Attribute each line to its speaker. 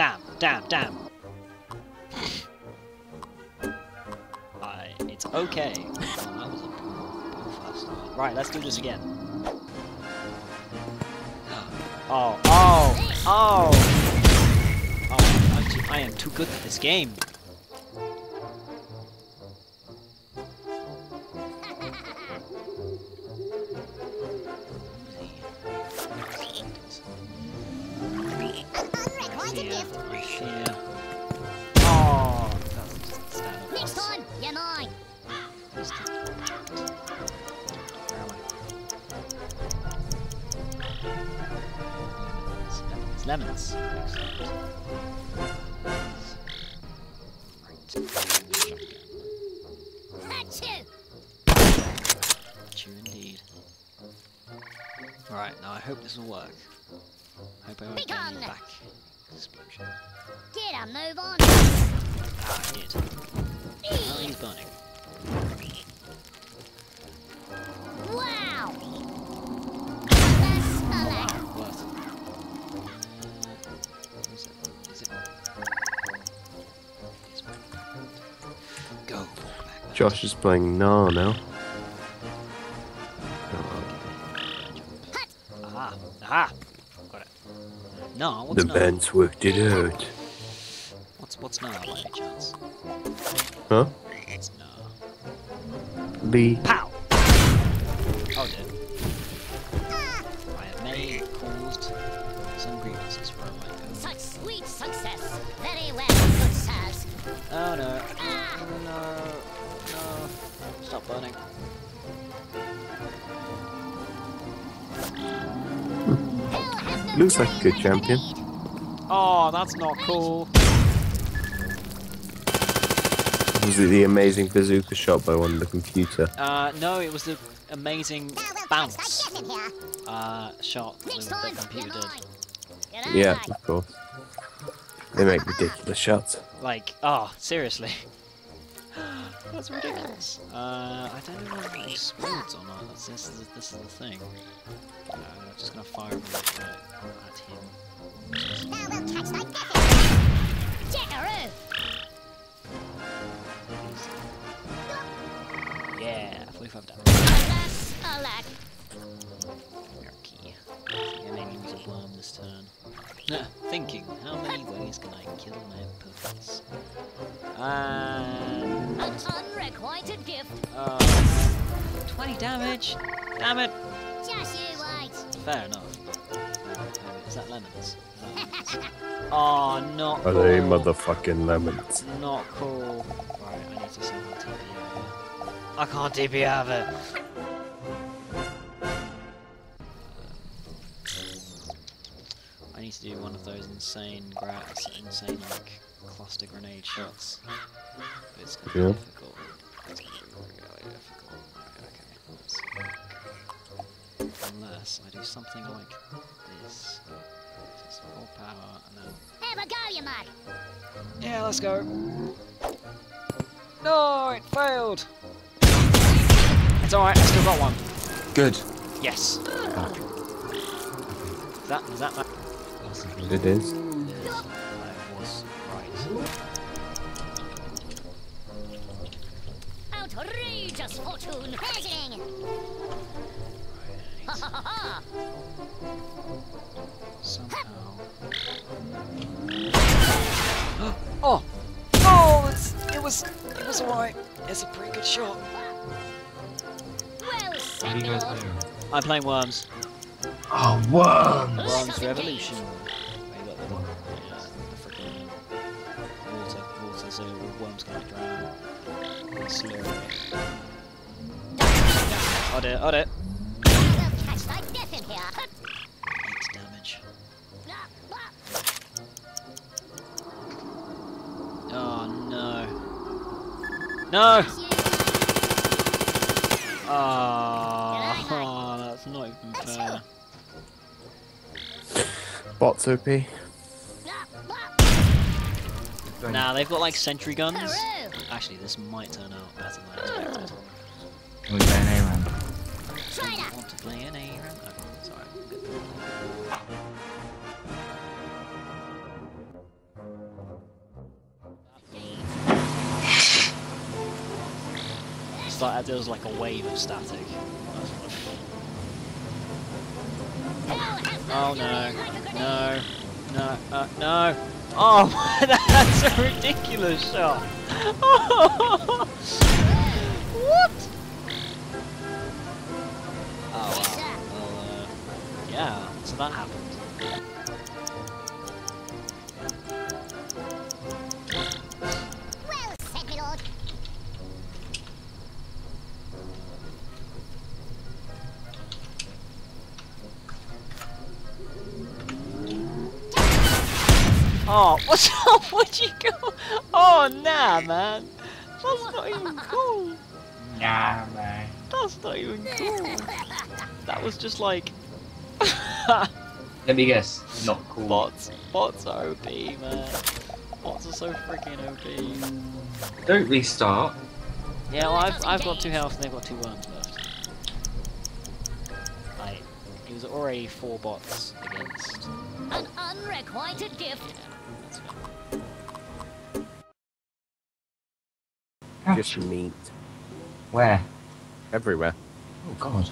Speaker 1: Damn, damn, damn. It's okay. Right, let's do this again. Oh, oh, oh! Oh, I am too good at this game. Here. Oh, that's just stand.
Speaker 2: Next time, you're mine.
Speaker 1: Just a- Where am I? Lemons. True indeed. Right, now I hope this will work. Hope I won't get back explosion.
Speaker 2: Get a move on.
Speaker 1: Ah, I did. Now he's burning.
Speaker 2: Wow! That's a
Speaker 1: Oh
Speaker 2: lack.
Speaker 1: wow, what's
Speaker 3: The
Speaker 1: no?
Speaker 3: band's worked it out.
Speaker 1: What's what's no by any chance?
Speaker 3: Huh?
Speaker 1: What's no?
Speaker 3: Lee.
Speaker 1: Pow! Oh dear. I have made caused some grievances for a while.
Speaker 2: Such sweet success. Very well, good sirs.
Speaker 1: Oh no.
Speaker 2: Ah!
Speaker 1: No. No. Stop burning.
Speaker 2: Hell has no
Speaker 3: Looks like a good
Speaker 2: time
Speaker 3: champion.
Speaker 1: Oh, that's not cool.
Speaker 3: Was it the amazing bazooka shot by one on the computer?
Speaker 1: Uh, no, it was the amazing
Speaker 2: Now we'll catch
Speaker 1: bounce
Speaker 2: that death in here.
Speaker 1: uh, shot that the computer did.
Speaker 3: Yeah, of course. They make ridiculous shots.
Speaker 1: Like, oh, seriously. That's ridiculous. Uh, I don't know if it explodes or not. That's, this, is, this is the thing. Uh, I'm just gonna fire one at, at him.
Speaker 2: Now we'll catch that death in here. Jackaroo!
Speaker 1: Yeah, 45 damage.
Speaker 2: Alas, alack.
Speaker 1: Murky. I may use a worm this turn. Thinking, how many ways can I kill my opponents? And...
Speaker 2: An unrequited gift.
Speaker 1: Uh, 20 damage! Damn it!
Speaker 2: Just you wait.
Speaker 1: Fair enough, but... Is that lemons? Lemons. oh, not
Speaker 3: Are
Speaker 1: cool.
Speaker 3: they motherfucking lemons?
Speaker 1: Not cool. Right, I need to somehow TP out. I can't TP out of it! I need to do one of those insane, gra insane like cluster grenade shots. But it's gonna be difficult. It's really difficult. Okay, let's. Unless I do something like this. Just full power and then
Speaker 2: Have a go, you mug.
Speaker 1: yeah, let's go. No, it failed. It's alright, I still got one.
Speaker 4: Good.
Speaker 1: Yes. Is that, is that my...
Speaker 3: It is.
Speaker 1: Yes, I was right.
Speaker 2: Outrageous fortune. Measuring. Ha ha ha ha.
Speaker 1: Somehow... oh! Oh, it's, it was, it was alright. It's a pretty good shot.
Speaker 2: Well
Speaker 4: What are you guys
Speaker 2: Lord.
Speaker 4: doing?
Speaker 1: I'm playing Worms.
Speaker 4: Oh, worms!
Speaker 1: Worms Revolution. Where got the, the freaking water, water, so worms can't drown. Slurry. Yeah, I'll do it, I'll do it.
Speaker 2: We'll catch that death in here.
Speaker 1: 8 damage.
Speaker 2: Blah, blah.
Speaker 1: Oh no. No!
Speaker 2: Just you
Speaker 1: Oh, oh that's not even fair.
Speaker 3: Bots OP.
Speaker 2: Blah, blah.
Speaker 1: Nah, they've got like sentry guns.
Speaker 2: Hooroo.
Speaker 1: Actually, this might turn out better than I expected.
Speaker 4: Can we play an A-round?
Speaker 2: Try
Speaker 1: I
Speaker 2: that.
Speaker 1: want to play an A round. Okay, sorry. Good. It's like there was like a wave of static. Oh no, no, no, uh, no. Oh, that's a ridiculous shot. What? Oh wow. Well, uh, yeah, so that happened. Oh, what's up? Where'd you go? Oh, nah, man. That's not even cool.
Speaker 4: Nah, man.
Speaker 1: That's not even cool. That was just like.
Speaker 4: Let me guess. Not cool.
Speaker 1: bots. Bots are OP, man. Bots are so freaking OP.
Speaker 4: Don't restart.
Speaker 1: Yeah, well, I've, I've got two health and they've got two worms left. Like, it was already four bots against.
Speaker 2: An unrequited gift.
Speaker 3: Just meat.
Speaker 4: Where?
Speaker 3: Everywhere.
Speaker 4: Oh god.